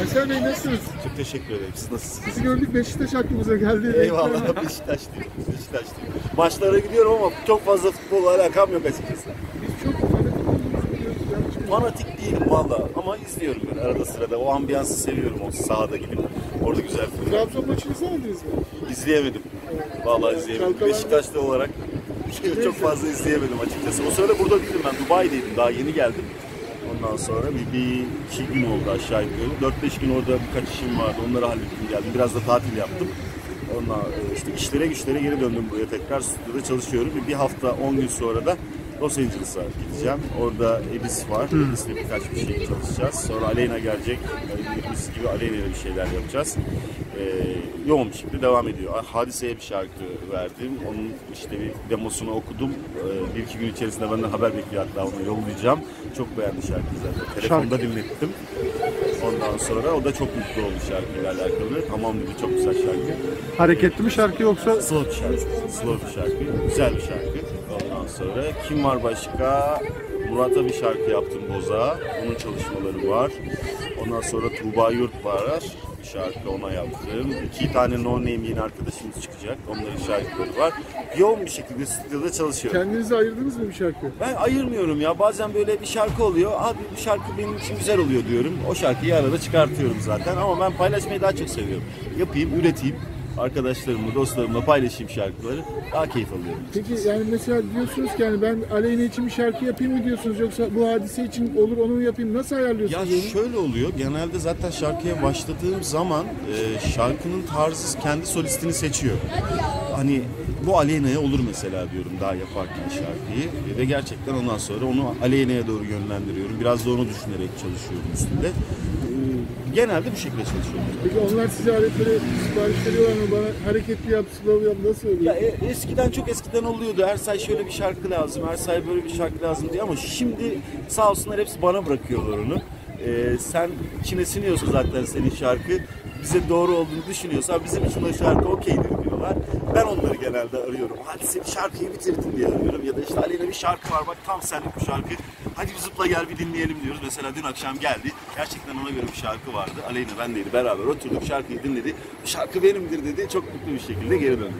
Aysel Bey nasılsınız? Çok teşekkür ederim. Siz nasılsınız? Sizi gördük Beşiktaş aklımıza geldi. Eyvallah Beşiktaşlıyım. Beşiktaşlıyım. Maçlara gidiyorum ama çok fazla futbolla alakam yok açıkçası. Biz çok fanatik olduğumuzu biliyoruz. Fanatik değilim valla ama izliyorum ben arada sırada. O ambiyansı seviyorum o sahada gidip. Orada güzel film. Trabzon maçını izlemediniz mi? İzleyemedim. Vallahi izleyemedim. Çalkalandı. Beşiktaşlı olarak çok fazla izleyemedim açıkçası. O sırada burada değildim ben. Dubai'deydim. Daha yeni geldim. Ondan sonra bir, bir iki gün oldu aşağı yukarı. 4-5 gün orada birkaç işim vardı. Onları hallettim geldim. Biraz da tatil yaptım. Ondan e, işte işlere güçlere geri döndüm buraya tekrar stüdyoda çalışıyorum. Bir, hafta 10 gün sonra da Los Angeles'a gideceğim. Orada Ebis var. Ebis'le birkaç bir şey çalışacağız. Sonra Aleyna gelecek. Ebis gibi Aleyna'yla bir şeyler yapacağız. Ee, yoğun bir şekilde devam ediyor. Hadise'ye bir şarkı verdim. Onun işte bir demosunu okudum. Ee, bir iki gün içerisinde benden haber bekliyor hatta onu yollayacağım. Çok beğendi şarkıyı zaten. Telefonda dinlettim. Ondan sonra o da çok mutlu oldu şarkıyla alakalı. Tamam dedi çok güzel şarkı. Hareketli mi şarkı yoksa Slow bir şarkı. Slow bir şarkı. Güzel bir şarkı. Sonra kim var başka? Murat'a bir şarkı yaptım Boza. Onun çalışmaları var. Ondan sonra Tuğba Yurt var. Bir şarkı ona yaptım. İki tane no name yeni arkadaşımız çıkacak. Onların şarkıları var. Yoğun bir şekilde stüdyoda çalışıyorum. Kendinize ayırdınız mı bir şarkı? Ben ayırmıyorum ya. Bazen böyle bir şarkı oluyor. Abi bu şarkı benim için güzel oluyor diyorum. O şarkıyı arada çıkartıyorum zaten. Ama ben paylaşmayı daha çok seviyorum. Yapayım, üreteyim. Arkadaşlarımla, dostlarımla paylaşayım şarkıları. Daha keyif alıyorum. Peki yani mesela diyorsunuz ki yani ben Aleyna için bir şarkı yapayım mı diyorsunuz yoksa bu hadise için olur onu mu yapayım nasıl Ya ayarlıyorsunuz onu? şöyle oluyor. Genelde zaten şarkıya başladığım zaman e, şarkının tarzı kendi solistini seçiyor. Hani bu Aleyna'ya olur mesela diyorum daha yaparken şarkıyı. E, ve gerçekten ondan sonra onu Aleyna'ya doğru yönlendiriyorum. Biraz da onu düşünerek çalışıyorum üstünde. Genelde bu şekilde çalışıyorum. Peki onlar size aletleri sipariş veriyorlar mı? Bana hareketli yap, slow yap nasıl oluyor? Ya e, eskiden çok eskiden oluyordu. Ersay şöyle bir şarkı lazım, Ersay böyle bir şarkı lazım diye ama şimdi sağ olsunlar hepsi bana bırakıyorlar onu. E, sen içine siniyorsun zaten senin şarkı. Bize doğru olduğunu düşünüyorsan bizim için o şarkı okeydir diyorlar. Ben onları genelde arıyorum. Hadi sen şarkıyı bitirdin diye arıyorum. Ya da işte Aleyna bir şarkı var bak tam senlik bu şarkı. Hadi bir zıpla gel bir dinleyelim diyoruz. Mesela dün akşam geldi. Gerçekten ona göre bir şarkı vardı. Aleyna bendeydi beraber oturduk şarkıyı dinledi. Bu şarkı benimdir dedi. Çok mutlu bir şekilde geri döndü.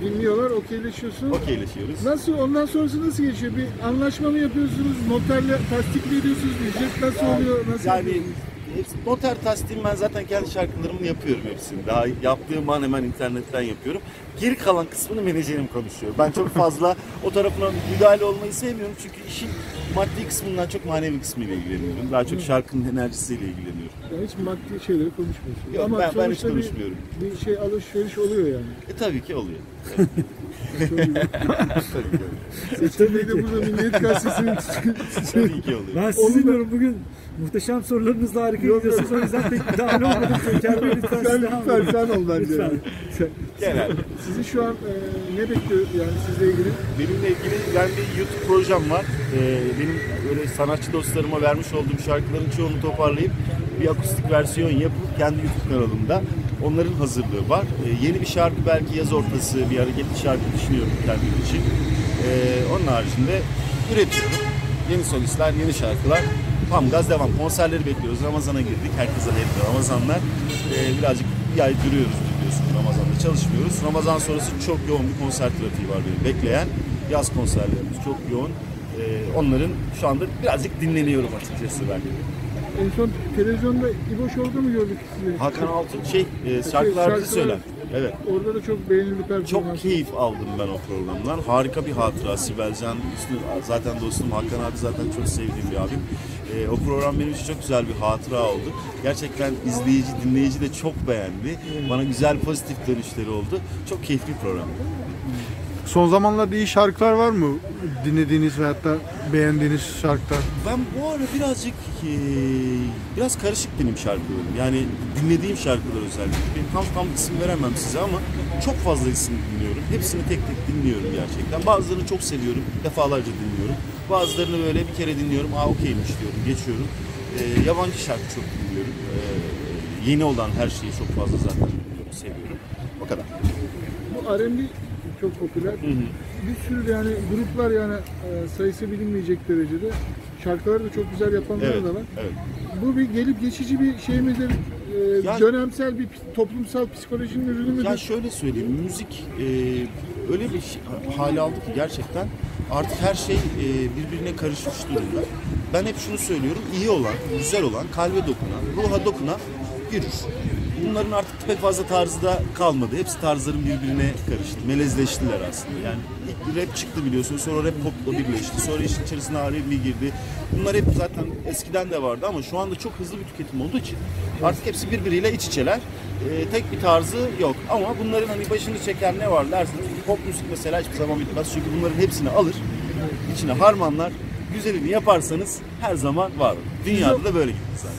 Dinliyorlar, okeyleşiyorsun. Okeyleşiyoruz. Nasıl, ondan sonrası nasıl geçiyor? Bir anlaşma mı yapıyorsunuz? Noterle tasdik mi ediyorsunuz? Ücret nasıl oluyor? Nasıl Yani yapıyorsunuz? Hepsi- noter tasdiğim ben zaten kendi şarkılarımı yapıyorum hepsini. Daha yaptığım an hemen internetten yapıyorum. Geri kalan kısmını menajerim konuşuyor. Ben çok fazla o tarafına müdahale olmayı sevmiyorum. Çünkü işin maddi kısmından çok manevi kısmıyla ilgileniyorum. Daha çok şarkının enerjisiyle ilgileniyorum. Yani hiç maddi şeyleri konuşmuyorsunuz. Yok, Ama ben- ben hiç sonuçta bir- konuşmuyorum. Bir, şey alışveriş oluyor yani. E tabii ki oluyor. Tabii ki oluyor. Seçim Bey de burada Milliyet Gazetesi'nin Tabii ki oluyor. Ben sizi dinliyorum bugün. Muhteşem sorularınızla harika gidiyorsunuz. O yüzden pek müdahale olmadım. Bey lütfen sen lütfen sen ol bence. Lütfen. Sen-. Sizi şu an e, ne bekliyor yani sizle ilgili? Benimle ilgili ben bir YouTube projem var. Ee, benim böyle sanatçı dostlarıma vermiş olduğum şarkıların çoğunu toparlayıp bir akustik versiyon yapıp kendi YouTube kanalımda onların hazırlığı var. Ee, yeni bir şarkı belki yaz ortası bir hareketli şarkı düşünüyorum kendim için. Ee, onun haricinde üretiyorum. Yeni solistler, yeni şarkılar. Tam gaz devam. Konserleri bekliyoruz. Ramazan'a girdik. Herkese hayırlı Ramazanlar. Ee, birazcık bir ay duruyoruz biliyorsun Ramazan'da çalışmıyoruz. Ramazan sonrası çok yoğun bir konser trafiği var benim bekleyen. Yaz konserlerimiz çok yoğun. Ee, onların şu anda birazcık dinleniyorum açıkçası ben. En son televizyonda İbo Show'da mı gördük sizi? Hakan Altun şey, e, Şey, şarkılar bizi şarkılar- söyler. Evet. Orada da çok beğenildi performans. Çok keyif aldım ben o programdan. Harika bir hatıra. Sibel Can, zaten dostum Hakan abi zaten çok sevdiğim bir abim. Ee, o program benim için çok güzel bir hatıra oldu. Gerçekten izleyici, dinleyici de çok beğendi. Bana güzel pozitif dönüşleri oldu. Çok keyifli program. son zamanlarda iyi şarkılar var mı? Dinlediğiniz veyahut da beğendiğiniz şarkılar. Ben bu ara birazcık e, biraz karışık benim şarkılarım. Yani dinlediğim şarkılar özellikle. Ben tam tam isim veremem size ama çok fazla isim dinliyorum. Hepsini tek tek dinliyorum gerçekten. Bazılarını çok seviyorum. Defalarca dinliyorum. Bazılarını böyle bir kere dinliyorum. Aa okeymiş diyorum. Geçiyorum. E, yabancı şarkı çok dinliyorum. E, yeni olan her şeyi çok fazla zaten dinliyorum. Seviyorum. O kadar. Bu R&B çok popüler. Bir sürü yani gruplar yani e, sayısı bilinmeyecek derecede. Şarkıları da çok güzel yapanlar Evet, da var. evet. Bu bir gelip geçici bir şey midir? Ee, Ya- dönemsel bir toplumsal psikolojinin ürünü müdür? Ya şöyle söyleyeyim, müzik e, öyle bir şey- hale aldı ki gerçekten artık her şey e, birbirine karışmış durumda. Ben hep şunu söylüyorum, iyi olan, güzel olan, kalbe dokunan, ruha dokunan yürür. Bunların artık pek fazla tarzı da kalmadı. Hepsi tarzların birbirine karıştı. Melezleştiler aslında. Yani rap çıktı biliyorsunuz. Sonra rap popla birleşti. Sonra işin içerisine R&B girdi. Bunlar hep zaten eskiden de vardı ama şu anda çok hızlı bir tüketim olduğu için artık hepsi birbiriyle iç içeler. Ee, tek bir tarzı yok. Ama bunların hani başını çeken ne var derseniz pop müzik mesela hiçbir zaman bitmez. Çünkü bunların hepsini alır. içine harmanlar. Güzelini yaparsanız her zaman var. Dünyada da böyle gitti zaten.